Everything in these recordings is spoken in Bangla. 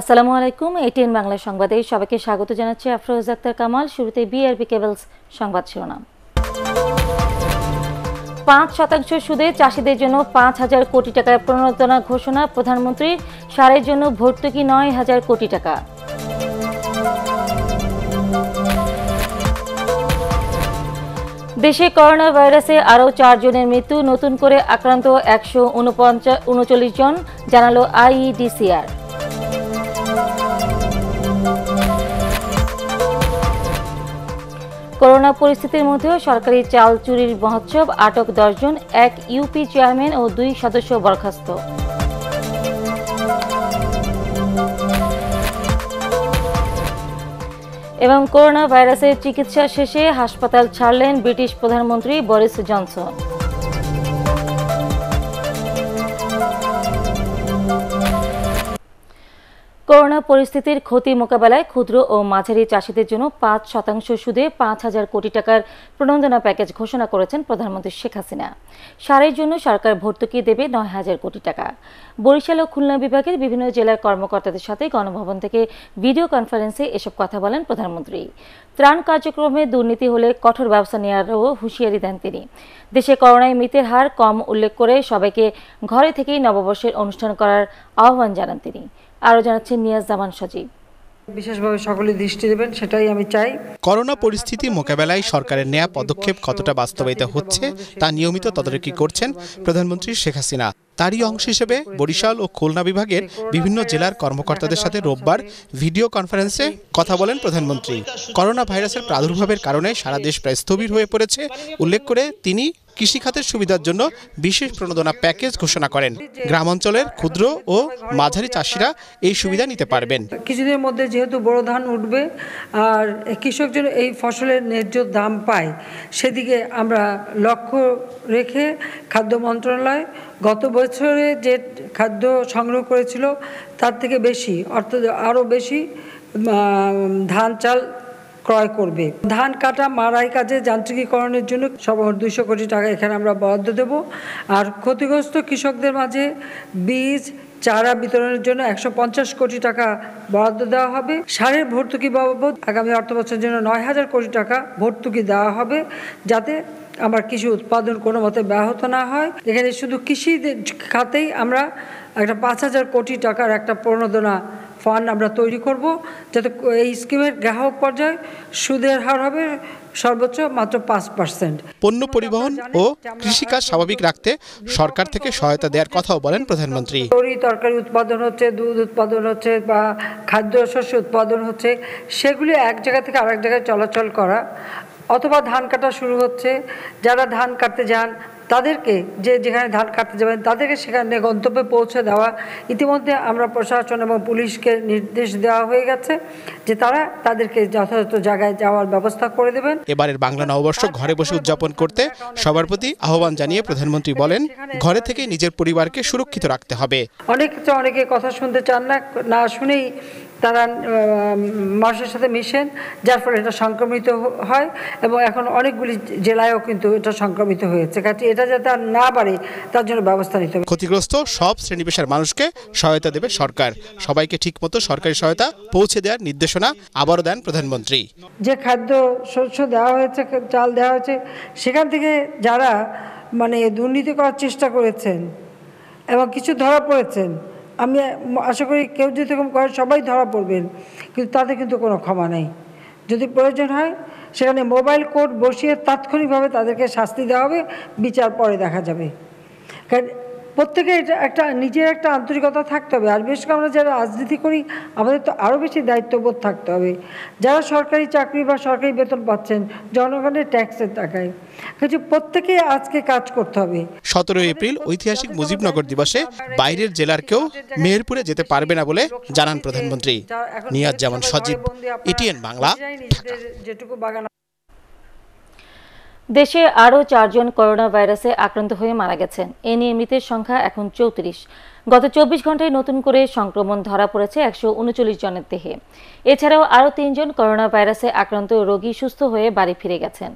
আসসালামু আলাইকুম এটিএন বাংলা সংবাদে সবাইকে স্বাগত জানাচ্ছি আফরোজ আক্তার কামাল। শুরুতে বিআরবি কেবলস সংবাদ শিরোনাম। পাঁচ শতাংশ সুদে চাষিদের জন্য পাঁচ হাজার কোটি টাকার প্রণোদনা ঘোষণা প্রধানমন্ত্রীর সারের জন্য ভর্তুকি নয় হাজার কোটি টাকা। দেশে করোনা ভাইরাসে আরও চারজনের মৃত্যু, নতুন করে আক্রান্ত একশো উনচল্লিশ জন, জানালো আইইডিসিআর। করোনা পরিস্থিতির মধ্যেও সরকারি চাল চুরির মহোৎসব আটক দশজন, এক ইউপি চেয়ারম্যান ও দুই সদস্য বরখাস্ত। এবং করোনা ভাইরাসের চিকিৎসা শেষে হাসপাতাল ছাড়লেন ব্রিটিশ প্রধানমন্ত্রী বরিস জনসন। করোনা পরিস্থিতির ক্ষতি মোকাবেলায় ক্ষুদ্র ও মাঝারি চাষিদের জন্য পাঁচ শতাংশ সুদে পাঁচ হাজার কোটি টাকার প্রণোদনা প্যাকেজ ঘোষণা করেছেন প্রধানমন্ত্রী শেখ হাসিনা। সারের জন্য সরকার ভর্তুকি দেবে নয় হাজার কোটি টাকা। বরিশাল ও খুলনা বিভাগের বিভিন্ন জেলার কর্মকর্তাদের সাথে গণভবন থেকে ভিডিও কনফারেন্সে এসব কথা বলেন প্রধানমন্ত্রী। ত্রাণ কার্যক্রমে দুর্নীতি হলে কঠোর ব্যবস্থা নেওয়ারও হুঁশিয়ারি দেন তিনি। দেশে করোনায় মৃতের হার কম উল্লেখ করে সবাইকে ঘরে থেকেই নববর্ষের অনুষ্ঠান করার আহ্বান জানান তিনি। আরও জানাচ্ছেন নিয়াজ জামান সজীব। বিশেষভাবে সকলে দৃষ্টি দেবেন সেটাই আমি চাই। করোনা পরিস্থিতি মোকাবেলায় সরকারের নেয়া পদক্ষেপ কতটা বাস্তবায়িত হচ্ছে তা নিয়মিত তদারকি করছেন প্রধানমন্ত্রী শেখ হাসিনা। তারই অংশ হিসেবে বরিশাল ও খুলনা বিভাগের বিভিন্ন জেলার কর্মকর্তাদের সাথে রোববার ভিডিও কনফারেন্সে কথা বলেন প্রধানমন্ত্রী। করোনা ভাইরাসের প্রাদুর্ভাবের কারণে সারা দেশ প্রায় স্থবির হয়ে পড়েছে। উল্লেখ করে তিনি কৃষিখাতের সুবিধার জন্য বিশেষ প্রণোদনা প্যাকেজ ঘোষণা করেন। গ্রামাঞ্চলের ক্ষুদ্র ও মাঝারি চাষিরা এই সুবিধা নিতে পারবেন। কিছুদিনের মধ্যে যেহেতু বড় ধান উঠবে, আর কৃষক যেন এই ফসলের ন্যায্য দাম পায়, সেদিকে আমরা লক্ষ্য রেখে খাদ্য মন্ত্রণালয় গত বছরে যে খাদ্য সংগ্রহ করেছিল, তার থেকে বেশি, অর্থাৎ আরও বেশি ধান চাল ক্রয় করবে। ধান কাটা মারাই কাজে যান্ত্রিকীকরণের জন্য সব দুইশো কোটি টাকা এখানে আমরা বরাদ্দ দেব। আর ক্ষতিগ্রস্ত কৃষকদের মাঝে বীজ, চারা বিতরণের জন্য একশো পঞ্চাশ কোটি টাকা বরাদ্দ দেওয়া হবে। সারের ভর্তুকি বাবদ আগামী অর্থ বছরের জন্য নয় হাজার কোটি টাকা ভর্তুকি দেওয়া হবে, যাতে আমার কৃষি উৎপাদন কোনো মতে ব্যাহত না হয়। এখানে শুধু কৃষি খাতেই আমরা একটা পাঁচ হাজার কোটি টাকার একটা প্রণোদনা ফান্ড আমরা তৈরি করব যাতে এই স্কিমের গ্রাহক পর্যায়ে সুদের হার হবে সর্বোচ্চ মাত্র পাঁচ পার্সেন্ট পণ্য পরিবহন ও কৃষিকাজ স্বাভাবিক রাখতে সরকার থেকে সহায়তা দেওয়ার কথাও বলেন প্রধানমন্ত্রী। তরি তরকারি উৎপাদন হচ্ছে দুধ উৎপাদন হচ্ছে বা খাদ্য শস্য উৎপাদন হচ্ছে সেগুলি এক জায়গা থেকে আরেক জায়গায় চলাচল করা অথবা ধান কাটা শুরু হচ্ছে যারা ধান কাটতে যান তাদেরকে যে যেখানে ধান কাটতে যাবেন তাদেরকে সেখানে গন্তব্যে পৌঁছে দেওয়া। ইতিমধ্যে আমরা প্রশাসন এবং পুলিশকে নির্দেশ দেওয়া হয়ে গেছে যে তারা তাদেরকে যথাযথ জায়গায় যাওয়ার ব্যবস্থা করে দেবেন। এবারের বাংলা নববর্ষ ঘরে বসে উদযাপন করতে সবার প্রতি আহ্বান জানিয়ে প্রধানমন্ত্রী বলেন ঘরে থেকে নিজের পরিবারকে সুরক্ষিত রাখতে হবে। অনেক অনেকে কথা শুনতে চান না না শুনেই তারা মানুষের সাথে মিশেন যার ফলে এটা সংক্রমিত হয় এবং এখন অনেকগুলি জেলায়ও কিন্তু এটা সংক্রমিত হয়েছে। কাজে এটা যাতে আর না বাড়ে তার জন্য ব্যবস্থা নিতে হবে। ক্ষতিগ্রস্ত সব শ্রেণি পেশার মানুষকে সহায়তা দেবে সরকার। সবাইকে ঠিকমতো সরকারি সহায়তা পৌঁছে দেওয়ার নির্দেশনা আবারও দেন প্রধানমন্ত্রী। যে খাদ্য শস্য দেওয়া হয়েছে চাল দেওয়া হয়েছে সেখান থেকে যারা মানে দুর্নীতি করার চেষ্টা করেছেন এবং কিছু ধরা পড়েছেন আমি আশা করি কেউ যদি এরকম করে, সবাই ধরা পড়বেন। কিন্তু তাতে কিন্তু কোনো ক্ষমা নেই। যদি প্রয়োজন হয়, সেখানে মোবাইল কোর্ট বসিয়ে তাৎক্ষণিকভাবে তাদেরকে শাস্তি দেওয়া হবে, বিচার পরে দেখা যাবে। কারণ প্রত্যেকে এটা একটা নিজের একটা আন্তরিকতা থাকতে হবে। আর বেশ আমরা যারা রাজনীতি করি আমাদের তো আরও বেশি দায়িত্ববোধ থাকতে হবে। যারা সরকারি চাকরি বা সরকারি বেতন পাচ্ছেন জনগণের ট্যাক্সের টাকায়। কিন্তু প্রত্যেকে আজকে কাজ করতে হবে। সতেরোই এপ্রিল ঐতিহাসিক মুজিবনগর দিবসে বাইরের জেলার কেউ মেহেরপুরে যেতে পারবে না বলে জানান প্রধানমন্ত্রী। নিয়াজ জামান সজীব এটিএন বাংলা যেটুকু বাগান দেশে আরও চারজন করোনা ভাইরাসে আক্রান্ত হয়ে মারা গেছেন। এ নিয়ে মৃতের সংখ্যা এখন চৌত্রিশ। গত চব্বিশ ঘন্টায় নতুন করে সংক্রমণ ধরা পড়েছে একশো উনচল্লিশ জনের দেহে। এছাড়াও আরও তিনজন করোনা ভাইরাসে আক্রান্ত রোগী সুস্থ হয়ে বাড়ি ফিরে গেছেন।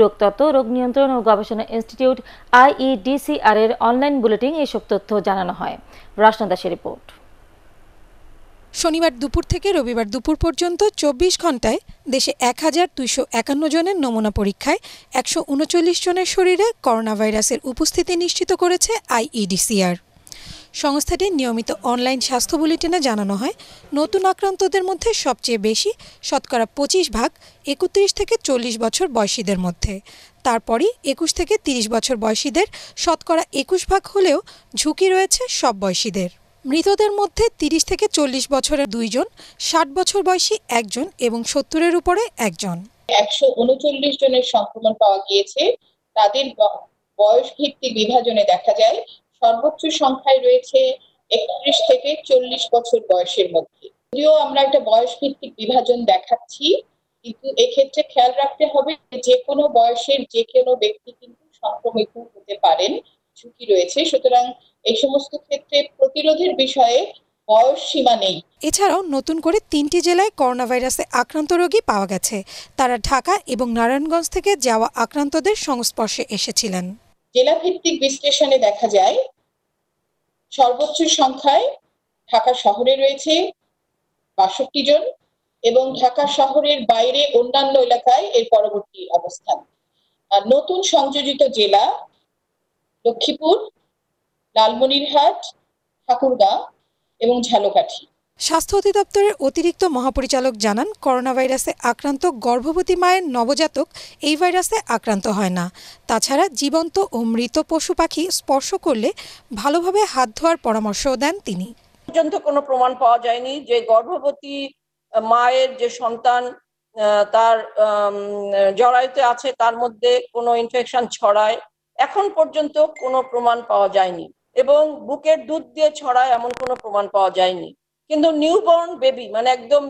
রোগতত্ত্ব রোগ নিয়ন্ত্রণ ও গবেষণা ইনস্টিটিউট আইইডিসিআর এর অনলাইন বুলেটিন এসব তথ্য জানানো হয়। রাজনাথ দাসের রিপোর্ট। শনিবার দুপুর থেকে রবিবার দুপুর পর্যন্ত চব্বিশ ঘন্টায় দেশে এক হাজার দুইশো একান্ন জনের নমুনা পরীক্ষায় একশো উনচল্লিশ জনের শরীরে করোনা ভাইরাসের উপস্থিতি নিশ্চিত করেছে আইইডিসিআর। সংস্থাটির নিয়মিত অনলাইন স্বাস্থ্য বুলেটিনে জানানো হয়, নতুন আক্রান্তদের মধ্যে সবচেয়ে বেশি শতকরা পঁচিশ ভাগ একত্রিশ থেকে চল্লিশ বছর বয়সীদের মধ্যে। তারপরই একুশ থেকে তিরিশ বছর বয়সীদের শতকরা একুশ ভাগ হলেও ঝুঁকি রয়েছে সব বয়সীদের। মৃতদের মধ্যে তিরিশ থেকে চল্লিশ বছরের দুইজন, ষাট বছর বয়সী একজন এবং সত্তরের উপরে একজন। একশো উনচল্লিশ জনের সংক্রমণ পাওয়া গিয়েছে। তাদের বয়স ভিত্তিক বিভাজনে দেখা যায়, সর্বোচ্চ সংখ্যায় রয়েছে একত্রিশ থেকে চল্লিশ বছর বয়সের মধ্যে। যদিও আমরা একটা বয়স ভিত্তিক বিভাজন দেখাচ্ছি, কিন্তু এক্ষেত্রে খেয়াল রাখতে হবে যে কোনো বয়সের যে কোনো ব্যক্তি কিন্তু সংক্রমিত হতে পারেন। ঝুঁকি রয়েছে। সুতরাং এই সমস্ত ক্ষেত্রে প্রতিরোধের বিষয়ে বয়স সীমা নেই। এছাড়াও নতুন করে তিনটি জেলায় করোনা ভাইরাসে আক্রান্ত রোগী পাওয়া গেছে। তারা ঢাকা এবং নারায়ণগঞ্জ থেকে যাওয়া আক্রান্তদের সংস্পর্শে এসেছিলেন। জেলা ভিত্তিক বিশ্লেষণে দেখা যায় সর্বোচ্চ সংখ্যায় ঢাকা শহরে রয়েছে বাষট্টি জন এবং ঢাকা শহরের বাইরে অন্যান্য এলাকায় এর পরবর্তী অবস্থান। নতুন সংযোজিত জেলা লক্ষ্মীপুর লালমনিরহাট ঠাকুরগাঁ এবং ঝালকাঠি। স্বাস্থ্য অধিদপ্তরের অতিরিক্ত মহাপরিচালক জানান করোনা ভাইরাসে আক্রান্ত গর্ভবতী মায়ের নবজাতক এই ভাইরাসে আক্রান্ত হয় না। তাছাড়া জীবন্ত ও মৃত পশু পাখি স্পর্শ করলে ভালোভাবে হাত ধোয়ার পরামর্শও দেন তিনি। পর্যন্ত কোনো প্রমাণ পাওয়া যায়নি যে গর্ভবতী মায়ের যে সন্তান তার জরায়ুতে আছে তার মধ্যে কোনো ইনফেকশন ছড়ায়। এখন পর্যন্ত কোনো প্রমাণ পাওয়া যায়নি এবং বুকের দুধ দিয়ে ছড়ায় এমন কোনো প্রমাণ পাওয়া যায়নি। কিন্তু নিউবর্ন বেবি মানে একদম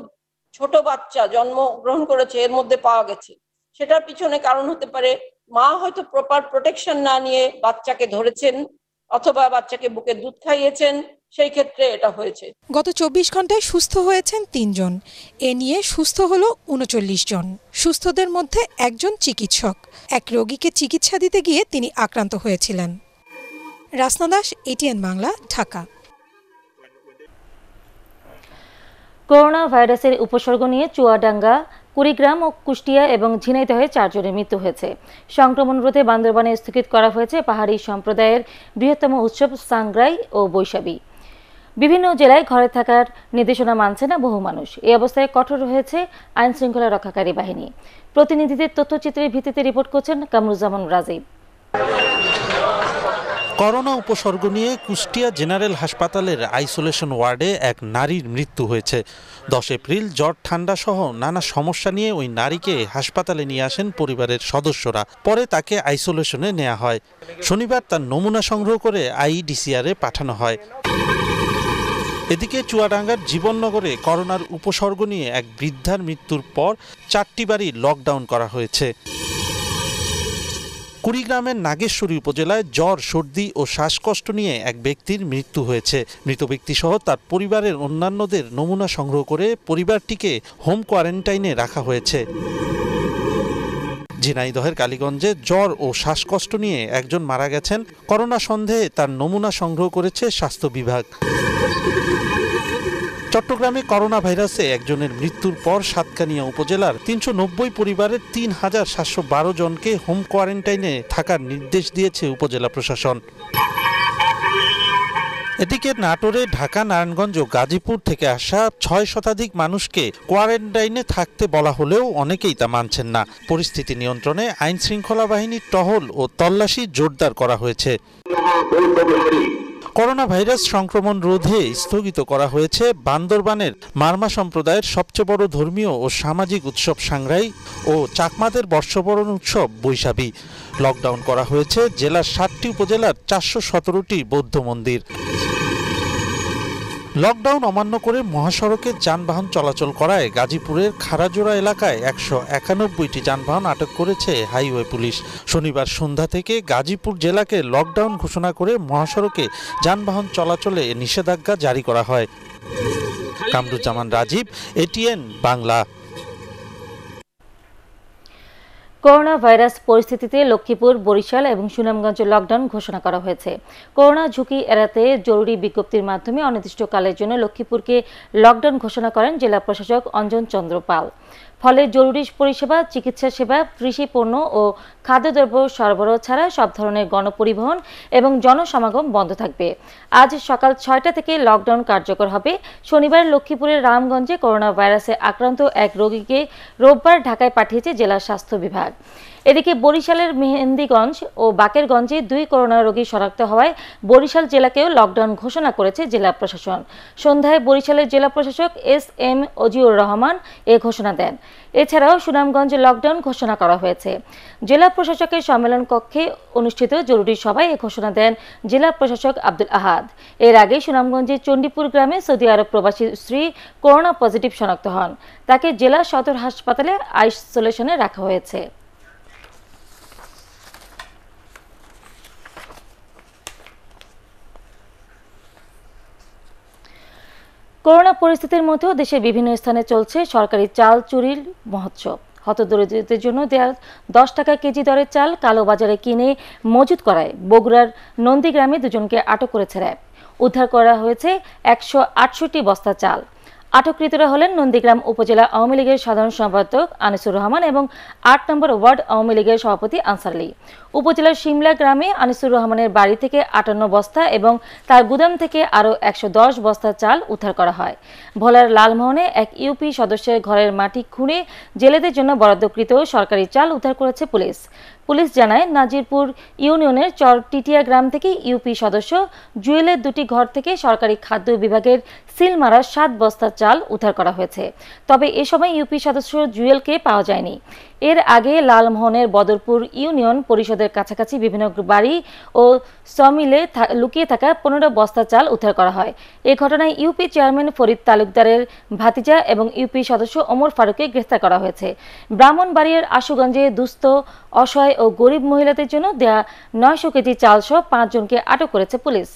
ছোট বাচ্চা জন্ম গ্রহণ করেছে, এর মধ্যে পাওয়া গেছে। সেটার পিছনে কারণ হতে পারে, মা হয়তো প্রপার প্রোটেকশন না নিয়ে বাচ্চাকে ধরেছেন অথবা বাচ্চাকে বুকে দুধ খাইয়েছেন সেই ক্ষেত্রে এটা হয়েছে। গত চব্বিশ ঘন্টায় সুস্থ হয়েছেন তিনজন। এ নিয়ে সুস্থ হলো উনচল্লিশ জন। সুস্থদের মধ্যে একজন চিকিৎসক। এক রোগীকে চিকিৎসা দিতে গিয়ে তিনি আক্রান্ত হয়েছিলেন। রাসনা দাস এটিএন বাংলা ঢাকা। করোনা ভাইরাসের উপসর্গ নিয়ে চুয়াডাঙ্গা কুড়িগ্রাম ও কুষ্টিয়া এবং ঝিনাইদহে চারজনের মৃত্যু হয়েছে। সংক্রমণ রোধে বান্দরবানে স্থগিত করা হয়েছে পাহাড়ি সম্প্রদায়ের বৃহত্তম উৎসব সাংগ্রাই ও বৈশাখী। বিভিন্ন জেলায় ঘরে থাকার নির্দেশনা মানছে না বহু মানুষ। এই অবস্থায় কঠোর হয়েছে আইন শৃঙ্খলা রক্ষাকারী বাহিনী। প্রতিনিধিদের তথ্যচিত্রের ভিত্তিতে রিপোর্ট করছেন কামরুজ্জামান রাজীব। করোনা উপসর্গ নিয়ে কুষ্টিয়া জেনারেল হাসপাতালের আইসোলেশন ওয়ার্ডে এক নারীর মৃত্যু হয়েছে। দশ এপ্রিল জ্বর, ঠান্ডা সহ নানা সমস্যা নিয়ে ওই নারীকে হাসপাতালে নিয়ে আসেন পরিবারের সদস্যরা। পরে তাকে আইসোলেশনে নেওয়া হয়। শনিবার তার নমুনা সংগ্রহ করে আইডিসিআরে পাঠানো হয়। এদিকে চুয়াডাঙ্গার জীবননগরে করোনার উপসর্গ নিয়ে এক বৃদ্ধার মৃত্যুর পর চারটি বাড়ি লকডাউন করা হয়েছে। কুড়িগ্রামের নাগেশ্বরী উপজেলায় জ্বর, সর্দি ও শ্বাসকষ্ট নিয়ে এক ব্যক্তির মৃত্যু হয়েছে। মৃত ব্যক্তিসহ তার পরিবারের অন্যান্যদের নমুনা সংগ্রহ করে পরিবারটিকে হোম কোয়ারেন্টাইনে রাখা হয়েছে। ঝিনাইদহের কালীগঞ্জে জ্বর ও শ্বাসকষ্ট নিয়ে একজন মারা গেছেন। করোনা সন্দেহে তার নমুনা সংগ্রহ করেছে স্বাস্থ্য বিভাগ। চট্টগ্রামে করোনা ভাইরাসে একজনের মৃত্যুর পর সাতকানিয়া উপজেলার তিনশো নব্বই পরিবারের তিন হাজার সাতশো বারো জনকে হোম কোয়ারেন্টাইনে থাকার নির্দেশ দিয়েছে উপজেলা প্রশাসন। এদিকে নাটোরে, ঢাকা, নারায়ণগঞ্জ ও গাজীপুর থেকে আসা ছয় শতাধিক মানুষকে কোয়ারেন্টাইনে থাকতে বলা হলেও অনেকেই তা মানছেন না। পরিস্থিতি নিয়ন্ত্রণে আইন শৃঙ্খলা বাহিনীর টহল ও তল্লাশি জোরদার করা হয়েছে। করোনা ভাইরাস সংক্রমণ রোধে স্থগিত করা হয়েছে বান্দরবানের মারমা সম্প্রদায়ের সবচেয়ে বড় ধর্মীয় ও সামাজিক উৎসব সাংরাই ও চাকমাদের বর্ষবরণ উৎসব বৈশাখী। লকডাউন করা হয়েছে, জেলার সাতটি উপজেলার চারশো সতেরোটি বৌদ্ধ মন্দির। লকডাউন অমান্য করে মহাসড়কে যানবাহন চলাচল করায় গাজীপুরের খারাজোড়া এলাকায় একশো একানব্বইটি যানবাহন আটক করেছে হাইওয়ে পুলিশ। শনিবার সন্ধ্যা থেকে গাজীপুর জেলাকে লকডাউন ঘোষণা করে মহাসড়কে যানবাহন চলাচলে নিষেধাজ্ঞা জারি করা হয়। Kamruzzaman Rajib ATN Bangla. Corona virus পরিস্থিতিতে লক্ষ্মীপুর, বরিশাল এবং সুনামগঞ্জে লকডাউন ঘোষণা করা হয়েছে। করোনা ঝুঁকি এড়াতে জরুরি বিজ্ঞপ্তির মাধ্যমে অনির্দিষ্টকালের জন্য লক্ষ্মীপুরকে লকডাউন ঘোষণা করেন জেলা প্রশাসক অঞ্জন চন্দ্র পাল। ফলে জরুরি পরিষেবা, চিকিৎসা সেবা, কৃষি পণ্য ও খাদ্যদ্রব্য সরবরাহ ছাড়া সব ধরনের গণপরিবহন এবং জনসমাগম বন্ধ থাকবে। আজ সকাল ছয়টা থেকে লকডাউন কার্যকর হবে। শনিবার লক্ষ্মীপুরের রামগঞ্জে করোনা ভাইরাসে আক্রান্ত এক রোগীকে রোববার ঢাকায় পাঠিয়েছে জেলা স্বাস্থ্য বিভাগ। এদিকে বরিশালের মেহেন্দিগঞ্জ ও বাকেরগঞ্জে দুই করোনা রোগী শনাক্ত হওয়ায় বরিশাল জেলাকেও লকডাউন ঘোষণা করেছে জেলা প্রশাসন। সন্ধ্যায় বরিশালের জেলা প্রশাসক এস এম অজিউর রহমান এ ঘোষণা দেন। এছাড়াও সুনামগঞ্জে লকডাউন ঘোষণা করা হয়েছে। জেলা প্রশাসকের সম্মেলন কক্ষে অনুষ্ঠিত জরুরি সভায় এ ঘোষণা দেন জেলা প্রশাসক আব্দুল আহাদ। এর আগে সুনামগঞ্জের চণ্ডীপুর গ্রামে সৌদি আরব প্রবাসী স্ত্রী করোনা পজিটিভ শনাক্ত হন। তাকে জেলা সদর হাসপাতালে আইসোলেশনে রাখা হয়েছে। করোনা পরিস্থিতির মধ্যেও দেশের বিভিন্ন স্থানে চলছে সরকারি চাল চুরির মহোৎসব। হতদরিদ্রদের জন্য দেওয়া দশ টাকা কেজি দরের চাল কালোবাজারে কিনে মজুত করায়। বগুড়ার নন্দীগ্রামে দুজনকে আটক করেছে র্যাব। উদ্ধার করা হয়েছে একশো আটষট্টি বস্তা চাল। আটককৃতরা হলেন নন্দীগ্রাম উপজেলা আওয়ামী লীগের সাধারণ সম্পাদক আনিসুর রহমান এবং আট নম্বর ওয়ার্ড আওয়ামী লীগের সভাপতি আনসার আলী। উপজেলার সিমলা গ্রামে আনিসুর রহমানের বাড়ি থেকে আটান্ন বস্তা এবং তার গুদাম থেকে আরও একশো দশ বস্তা চাল উদ্ধার করা হয়। ভোলার লালমোহনে এক ইউপি সদস্যের ঘরের মাটি খুঁড়ে জেলেদের জন্য বরাদ্দকৃত সরকারি চাল উদ্ধার করেছে পুলিশ। পুলিশ জানায়, নাজিরপুর ইউনিয়নের চর টিটিয়া গ্রাম থেকে ইউপি সদস্য জুয়েলের দুটি ঘর থেকে সরকারি খাদ্য বিভাগের সিল মারা সাত বস্তা চাল উদ্ধার করা হয়েছে। তবে এ সময় ইউপি সদস্য জুয়েলকে পাওয়া যায়নি। এর আগে লালমোহনের বদরপুর ইউনিয়ন পরিষদের কাছাকাছি বিভিন্ন বাড়ি ও সমিলে লুকিয়ে থাকা পনেরো বস্তা চাল উদ্ধার করা হয়। এ ঘটনায় ইউপি চেয়ারম্যান ফরিদ তালুকদারের ভাতিজা এবং ইউপি সদস্য ওমর ফারুককে গ্রেফতার করা হয়েছে। ব্রাহ্মণবাড়িয়ার আশুগঞ্জে দুস্থ, অসহায় ও গরিব মহিলাদের জন্য দেয়া নয়শো কেজি চালসহ পাঁচজনকে আটক করেছে পুলিশ।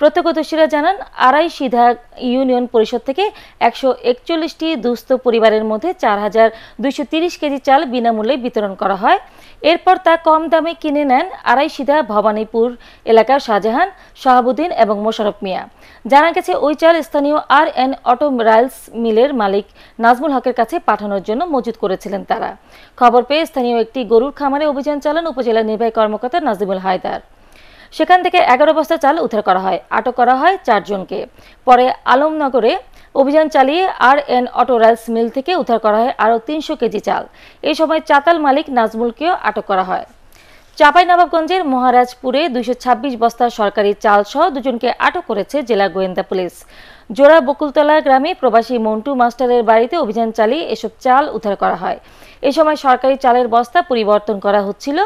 প্রত্যক্ষদর্শীরা জানান, আড়াই সিধা ইউনিয়ন পরিষদ থেকে একশো একচল্লিশটি দুস্থ পরিবারের মধ্যে চার হাজার দুইশো তিরিশ কেজি চাল বিনামূল্যে বিতরণ করা হয়। এরপর তা কম দামে কিনে নেন আড়াই সিধা ভবানীপুর এলাকার শাহজাহান, শাহাবুদ্দিন এবং মোশারফ মিয়া। জানা গেছে, ওই চাল স্থানীয় আর এন অটোমোবাইলস মিলের মালিক নাজমুল হকের কাছে পাঠানোর জন্য মজুত করেছিলেন তারা। খবর পেয়ে স্থানীয় একটি গরুর খামারে অভিযান চালান উপজেলা নির্বাহী কর্মকর্তা নাজিমুল হায়দার। সেখান থেকে এগারো বস্তা চাল উদ্ধার করা হয়, আটক করা হয় চারজনকে। পরে আলমনগরে অভিযান চালিয়ে আর এন অটো রাইলস মিল থেকে উদ্ধার করা হয় আরও তিনশো কেজি চাল। এই সময় চাতাল মালিক নাজমুলকেও আটক করা হয়। চাঁপাইনবাবগঞ্জের মহারাজপুরে দুইশো ছাব্বিশ বস্তা সরকারি চালসহ দুজনকে আটক করেছে জেলা গোয়েন্দা পুলিশ। জোড়া বকুলতলা গ্রামে প্রবাসী মন্টু মাস্টারের বাড়িতে অভিযান চালিয়ে এসব চাল উদ্ধার করা হয়। এ সময় সরকারি চালের বস্তা পরিবর্তন করা হচ্ছিল।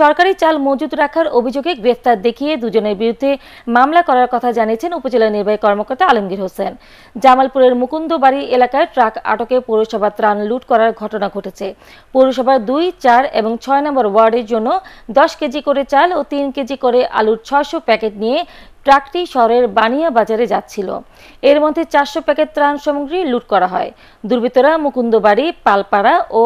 সরকারি চাল মজুত রাখার অভিযোগে গ্রেফতার দেখিয়ে দুজনের বিরুদ্ধে মামলা করার কথা জানিয়েছেন উপজেলা নির্বাহী কর্মকর্তা আলমগীর হোসেন। জামালপুরের মুকুন্দবাড়ি এলাকায় ট্রাক আটকে পৌরসভা ত্রাণ লুট করার ঘটনা ঘটেছে। পৌরসভার দুই, চার এবং ছয় নম্বর ওয়ার্ডের জন্য দশ কেজি করে চাল ও তিন কেজি করে আলুর ছশো প্যাকেট নিয়ে ট্রাকটি শহরের বানিয়া বাজারে যাচ্ছিল। এর মধ্যে চারশো প্যাকেট ত্রাণ সামগ্রী লুট করা হয়। দুর্বৃত্তরা মুকুন্দবাড়ি, পালপাড়া ও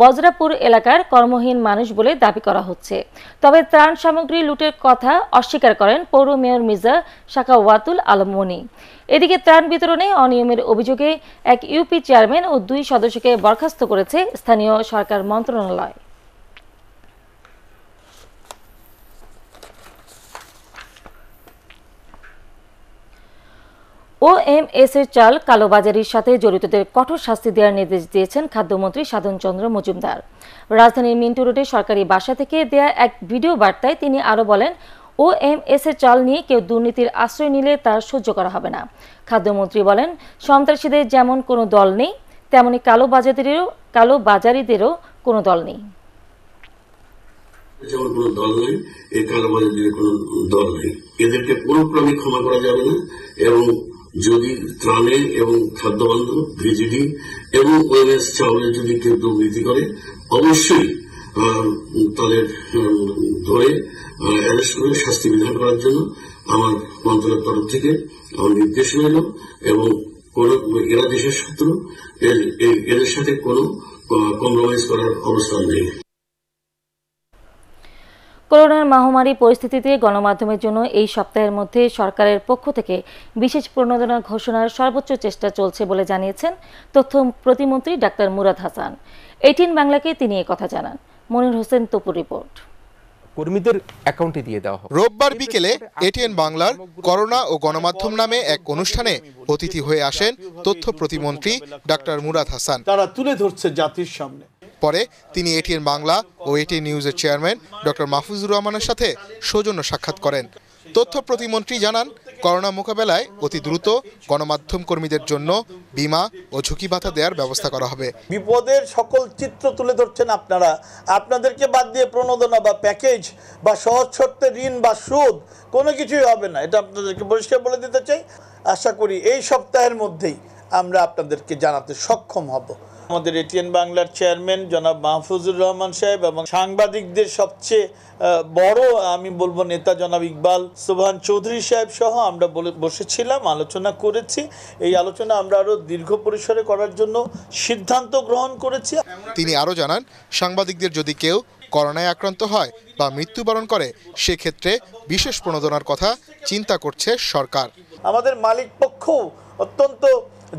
বজরাপুর এলাকার কর্মহীন মানুষ বলে দাবি করা হচ্ছে। তবে ত্রাণ সামগ্রী লুটের কথা অস্বীকার করেন পৌর মেয়র মির্জা শাখা ওয়াতুল আলমনি এদিকে ত্রাণ বিতরণে অনিয়মের অভিযোগে এক ইউপি চেয়ারম্যান ও দুই সদস্যকে বরখাস্ত করেছে স্থানীয় সরকার মন্ত্রণালয়। ও এম এস এর চাল কালোবাজারির সাথে জড়িতদের কঠোর শাস্তি দেওয়ার নির্দেশ দিয়েছেন খাদ্যমন্ত্রী সাধন চন্দ্র মজুমদার। রাজধানীর মিন্টু রোডে সরকারি বাসা থেকে দেয়া এক ভিডিও বার্তায় তিনি আরও বলেন ও এম এস এর চাল নিয়ে কেউ দুর্নীতির আশ্রয় নিলে তার সহ্য করা হবে না। খাদ্যমন্ত্রী বলেন, সন্ত্রাসীদের যেমন কোনো দল নেই, তেমনি কালোবাজারিদেরও কালোবাজারিদেরও কোনো দল নেই। যেমন কোনো দল নেই, এই কোনো দল নেই। এদেরকে পুরোপুরি ক্ষমা করা যাবে না এবং যদি ত্রাণে এবং খাদ্যবন্ধ, ভিজিডি এবং ওএমএস চাউলে যদি কেউ দুর্নীতি করে, অবশ্যই তাদের ধরে অ্যারেস্ট করে, শাস্তি বিধান করার জন্য আমার মন্ত্রণালয়ের তরফ থেকে আমার নির্দেশ রইল এবং কোন, এরা দেশের শত্রু এদের সাথে কোনো কম্প্রোমাইজ করার অবস্থান নেই। করোনার মহামারী পরিস্থিতিতে গণমাধ্যমের জন্য এই সপ্তাহের মধ্যে সরকারের পক্ষ থেকে বিশেষ প্রণোদনা ঘোষণার সর্বোচ্চ চেষ্টা চলছে বলে জানিয়েছেন তথ্য প্রতিমন্ত্রী ডাক্তার মুরাদ হাসান। এইটিন বাংলাকে তিনি কথা জানান। মনির হোসেন তপুর রিপোর্ট। কর্মীদের অ্যাকাউন্টে দিয়ে দেওয়া হবে রোববার বিকেলে এটিএন বাংলার করোনা ও গণমাধ্যম নামে এক অনুষ্ঠানে অতিথি হয়ে আসেন তথ্য প্রতিমন্ত্রী ডাক্তার মুরাদ হাসান। তারা তুলে ধরছে জাতির সামনে। পরে তিনি এটিএন বাংলা ও এটিএন নিউজের চেয়ারম্যান ডক্টর মাহফুজুর রহমানের সাথে সৌজন্য সাক্ষাৎ করেন। তথ্য প্রতিমন্ত্রী জানান, করোনা মোকাবেলায় অতি দ্রুত গণমাধ্যম কর্মীদের জন্য বিমা ও ঝুঁকি ভাতা দেওয়ার ব্যবস্থা করা হবে। বিপদের সকল চিত্র তুলে ধরছেন আপনারা। আপনাদেরকে বাদ দিয়ে প্রণোদনা বা প্যাকেজ বা সহজ শর্তে ঋণ বা সুদ কোনো কিছুই হবে না, এটা আপনাদেরকে পরিষ্কার বলে দিতে চাই। আশা করি এই সপ্তাহের মধ্যেই আমরা আপনাদেরকে জানাতে সক্ষম হব। আমাদের এটিএন বাংলার চেয়ারম্যান জনাব মাহফুজুর রহমান সাহেব এবং সাংবাদিকদের সবচেয়ে বড় আমি বলব নেতা জনাব ইকবাল সুবহান চৌধুরী সাহেব সহ আমরা বসেছিলাম আলোচনা করেছি। এই আলোচনা আমরা আরও দীর্ঘ পরিসরে করার জন্য সিদ্ধান্ত গ্রহণ করেছি। তিনি আরও জানান সাংবাদিকদের যদি কেউ করোনায় আক্রান্ত হয় বা মৃত্যুবরণ করে সেক্ষেত্রে বিশেষ প্রণোদনার কথা চিন্তা করছে সরকার। আমাদের মালিক পক্ষ অত্যন্ত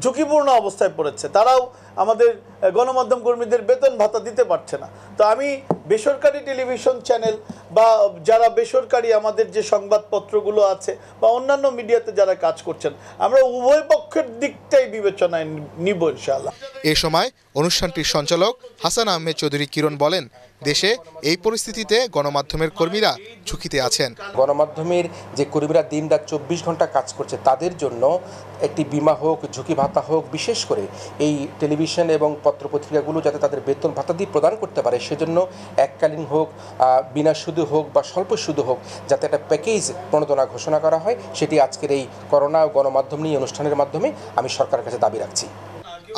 ঝুঁকিপূর্ণ অবস্থায় পড়েছে। তারাও আমাদের গণমাধ্যম কর্মীদের বেতন ভাতা দিতে পারছে না। তো আমি বেসরকারি টেলিভিশন চ্যানেল বা যারা বেসরকারি আমাদের যে সংবাদপত্রগুলো আছে বা অন্যান্য মিডিয়াতে যারা কাজ করছেন আমরা উভয় পক্ষের দিকটাই বিবেচনায় নিব ইনশাআল্লাহ। এ সময় অনুষ্ঠানটির সঞ্চালক হাসান আহমেদ চৌধুরী কিরণ বলেন দেশে এই পরিস্থিতিতে গণমাধ্যমের কর্মীরা ঝুঁকিতে আছেন। গণমাধ্যমের যে কর্মীরা দিন রাত চব্বিশ ঘণ্টা কাজ করছে তাদের জন্য একটি বিমা হোক ঝুঁকি ভাতা হোক বিশেষ করে এই টেলিভিশন এবং পত্রপত্রিকাগুলো যাতে তাদের বেতন ভাতা দিয়ে প্রদান করতে পারে, সেজন্য এককালীন হোক বিনা সুদে হোক বা স্বল্প সুদে হোক, যাতে একটা প্যাকেজ প্রণোদনা ঘোষণা করা হয়, সেটি আজকের এই করোনা ও গণমাধ্যম নিয়ে অনুষ্ঠানের মাধ্যমে আমি সরকারের কাছে দাবি রাখছি।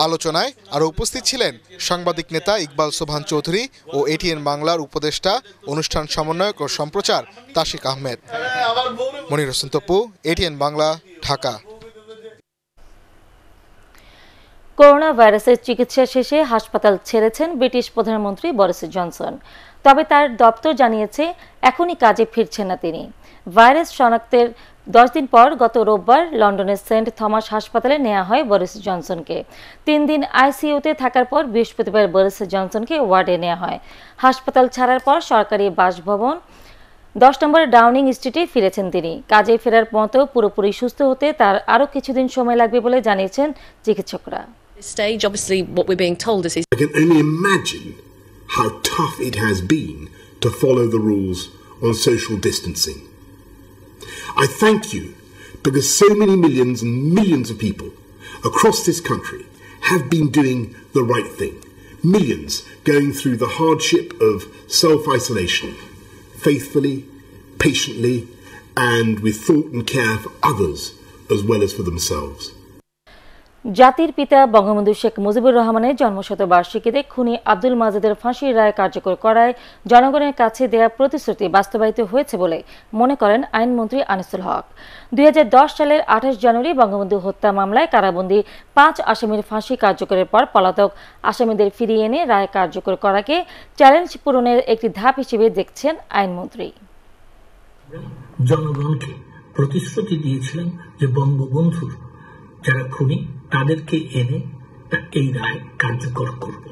আলোচনায় আরও উপস্থিত ছিলেন সাংবাদিক নেতা ইকবাল সোভান চৌধুরী ও এটিএন বাংলার উপদেষ্টা, অনুষ্ঠান সমন্বয়ক ও সম্প্রচার তাশিক আহমেদ। মনির হোসেন তপু এটিএন বাংলা, ঢাকা। করোনা ভাইরাসের চিকিৎসা শেষে হাসপাতাল ছেড়েছেন ব্রিটিশ প্রধানমন্ত্রী বরিস জনসন। তবে তার দপ্তর জানিয়েছে, এখনই কাজে ফিরছেন না তিনি। ভাইরাস শনাক্তের দশ দিন পর গত রোববার লন্ডনের সেন্ট থমাস হাসপাতালে নেওয়া হয় বরিস জনসনকে। তিন দিন আইসিইউতে থাকার পর বৃহস্পতিবার বরিস জনসনকে ওয়ার্ডে নেওয়া হয়। হাসপাতাল ছাড়ার পর সরকারি বাসভবন দশ নম্বর ডাউনিং স্ট্রিটে ফিরেছেন তিনি। কাজে ফেরার মতো পুরোপুরি সুস্থ হতে তার আরও কিছুদিন সময় লাগবে বলে জানিয়েছেন চিকিৎসকরা। Stage, obviously, what we're being told is I can only imagine how tough it has been to follow the rules on social distancing. I thank you because so many millions and millions of people across this country have been doing the right thing. Millions going through the hardship of self isolation, faithfully, patiently, and with thought and care for others as well as for themselves. জাতির পিতা বঙ্গবন্ধু শেখ মুজিবুর রহমানের জন্মশতবার্ষিকীতে খুনি আব্দুল মাজেদের ফাঁসির রায় কার্যকর করায় জনগণের কাছে দেয়া প্রতিশ্রুতি বাস্তবায়িত হয়েছে বলে মনে করেন আইনমন্ত্রী আনিসুল হক। দুই হাজার দশ সালের আঠাশ জানুয়ারি বঙ্গবন্ধু হত্যা মামলায় কারাবন্দী পাঁচ আসামির ফাঁসি কার্যকরের পর পলাতক আসামিদের ফিরিয়ে এনে রায় কার্যকর করাকে চ্যালেঞ্জ পূরণের একটি ধাপ হিসেবে দেখছেন আইনমন্ত্রী। জনগণকে প্রতিশ্রুতি দিয়েছিলেন যে বঙ্গবন্ধুর যারা খুনি, তাদেরকে এনে এই রায় কার্যকর করব।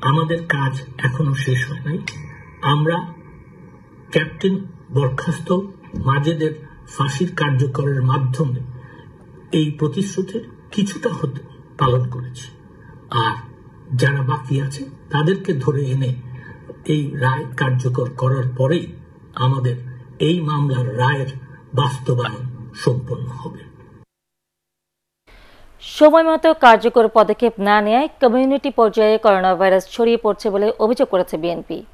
আমাদের কাজ এখনও শেষ হয় নাই। আমরা ক্যাপ্টেন বরখাস্ত মাজেদের ফাঁসির কার্যকরের মাধ্যমে এই প্রতিশ্রুতির কিছুটা হতে পালন করেছি। আর যারা বাকি আছে, তাদেরকে ধরে এনে এই রায় কার্যকর করার পরেই আমাদের এই মামলার রায়ের বাস্তবায়ন সম্পন্ন হবে। সময়মতো কার্যকর পদক্ষেপ না নেয় কমিউনিটি পর্যায়ে করোনা ভাইরাস ছড়িয়ে পড়ছে বলে অভিযোগ করেছে বিএনপি।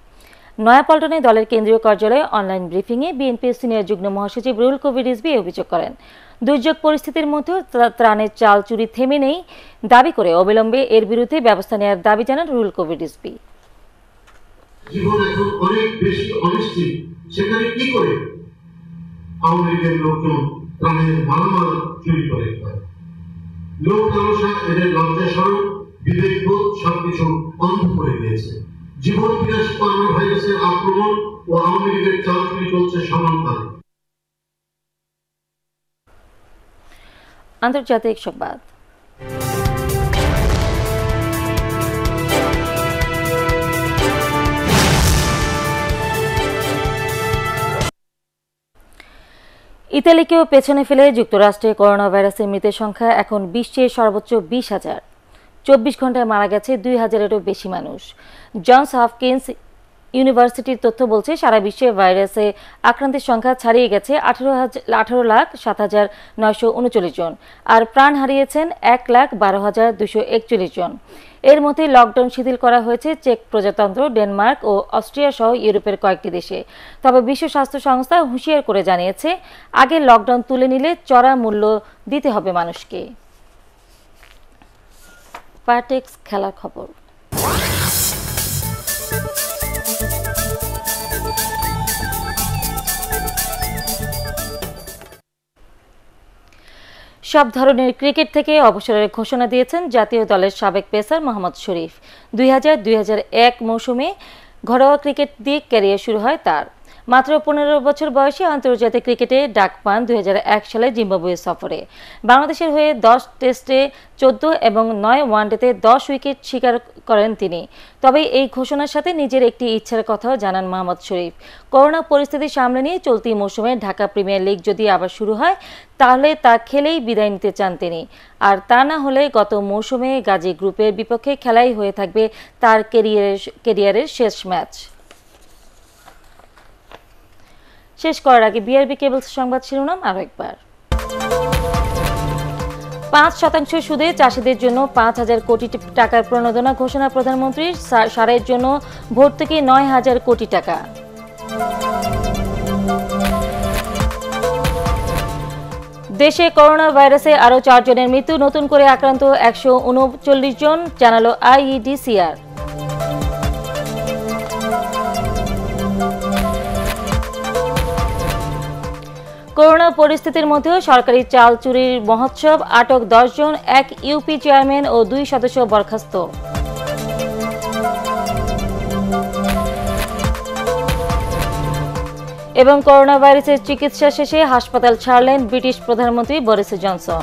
নয়াপল্টনে দলের কেন্দ্রীয় কার্যালয়ে অনলাইন ব্রিফিংয়ে বিএনপি সিনিয়র যুগ্ম মহাসচিব রুল কবির রিজভি অভিযোগ করেন। দুর্যোগ পরিস্থিতির মধ্যেও ত্রা- ত্রাণের চাল চুরি থেমে নেই দাবি করে অবিলম্বে এর বিরুদ্ধে ব্যবস্থা নেওয়ার দাবি জানান রুল কবির রিজভি। জীবন এখন অনেক বেশি অনিশ্চিত। সেখানে কি করে আওয়ামী লীগের লোকজন প্রাণের মালামাল চুরি করে? লোক এদের লজ্জা স্বরূপ সবকিছু অন্ধ করে দিয়েছে। জীবন বিনাশ করোনা ভাইরাসের আক্রমণ ও আওয়ামী লীগের চলছে সমানভাবে আন্তর্জাতিক সংবাদ। ইতালিকেও পেছনে ফেলে যুক্তরাষ্ট্রে করোনা ভাইরাসের মৃতের সংখ্যা এখন বিশ্বের সর্বোচ্চ বিশ হাজার। চব্বিশ ঘন্টায় মারা গেছে দুই হাজারেরও বেশি মানুষ। জনস হপকিন্স ইউনিভার্সিটির তথ্য বলছে, সারা বিশ্বে ভাইরাসে আক্রান্তের সংখ্যা ছাড়িয়ে গেছে আঠারো আঠারো লাখ সাত হাজার নয়শো উনচল্লিশ জন আর প্রাণ হারিয়েছেন এক লাখ বারো হাজার দুশো একচল্লিশ জন। এর মধ্যে লকডাউন শিথিল করা হয়েছে চেক প্রজাতন্ত্র, ডেনমার্ক ও অস্ট্রিয়া সহ ইউরোপের কয়েকটি দেশে। তবে বিশ্ব স্বাস্থ্য সংস্থা হুঁশিয়ার করে জানিয়েছে, আগে লকডাউন তুলে নিলে চড়া মূল্য দিতে হবে মানুষকে। পার্টেক্স খেলার খবর। সব ধরনের ক্রিকেট থেকে অবসরের ঘোষণা দিয়েছেন জাতীয় দলের সাবেক পেসার মোহাম্মদ শরীফ। দুই হাজার, দুই মৌসুমে ঘরোয়া ক্রিকেট দিয়ে ক্যারিয়ার শুরু হয় তার। মাত্র পনেরো বছর বয়সে আন্তর্জাতিক ক্রিকেটে ডাক পান দু হাজার এক সালে জিম্বাবুয়ে সফরে। বাংলাদেশের হয়ে দশ টেস্টে চোদ্দ এবং নয় ওয়ানডেতে দশ উইকেট শিকার করেন তিনি। তবে এই ঘোষণার সাথে নিজের একটি ইচ্ছার কথাও জানান মোহাম্মদ শরীফ। করোনা পরিস্থিতি সামলে নিয়ে চলতি মৌসুমে ঢাকা প্রিমিয়ার লিগ যদি আবার শুরু হয়, তাহলে তা খেলেই বিদায় নিতে চান তিনি। আর তা না হলে গত মৌসুমে গাজী গ্রুপের বিপক্ষে খেলাই হয়ে থাকবে তার কেরিয়ারের কেরিয়ারের শেষ ম্যাচ। শেষ করার আগে বিআরবি কেবলস সংবাদ শিরোনাম আরও একবার। পাঁচ শতাংশ সুদে চাষিদের জন্য পাঁচ হাজার কোটি টাকার প্রণোদনা ঘোষণা প্রধানমন্ত্রীর সারের জন্য ভর্তুকি নয় হাজার কোটি টাকা। দেশে করোনা ভাইরাসে আরও চারজনের মৃত্যু, নতুন করে আক্রান্ত একশো উনচল্লিশ জন, জানালো আইইডিসিআর করোনা পরিস্থিতির মধ্যেও সরকারি চাল চুরির মহোৎসব, আটক দশজন এক ইউপি চেয়ারম্যান ও দুই সদস্য বরখাস্ত। এবং করোনা ভাইরাসের চিকিৎসা শেষে হাসপাতাল ছাড়লেন ব্রিটিশ প্রধানমন্ত্রী বরিস জনসন।